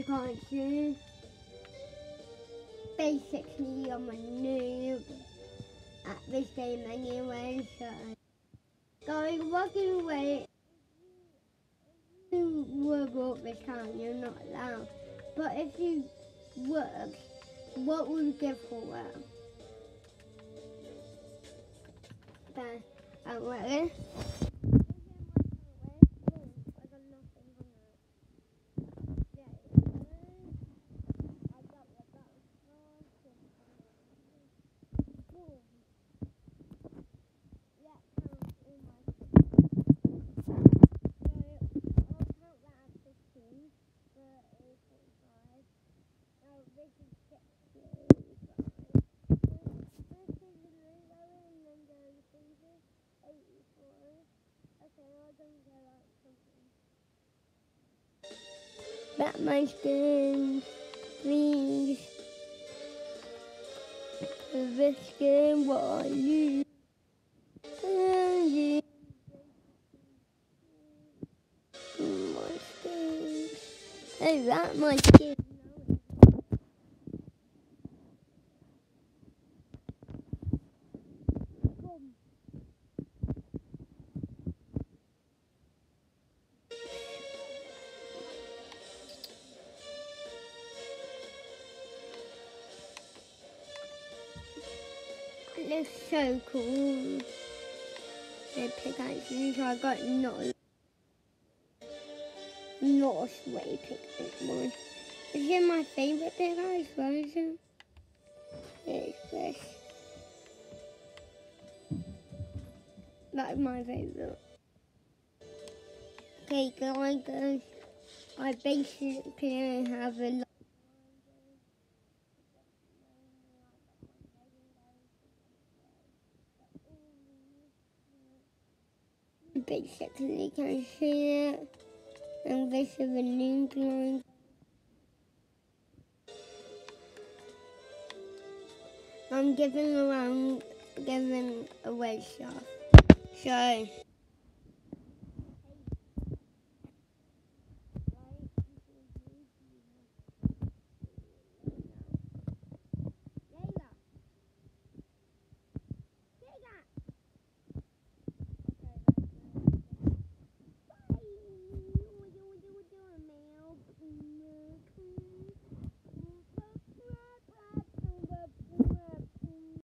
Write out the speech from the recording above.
can't see. Basically, I'm a noob at this game anyway, so. Going walking away. You work up this time, you're not allowed. But if you work, what would you give for that? But I'm ready. Batman skin, please. This game will you. Hey, that my skin. Looks so cool. The pickaxes I got not not a sweaty pickaxe one. Is it my favourite pickaxe version? It's this. That's my favourite. Okay guys, um, I basically have a basically can see it. And this is a new line. I'm giving around, giving away stuff. So.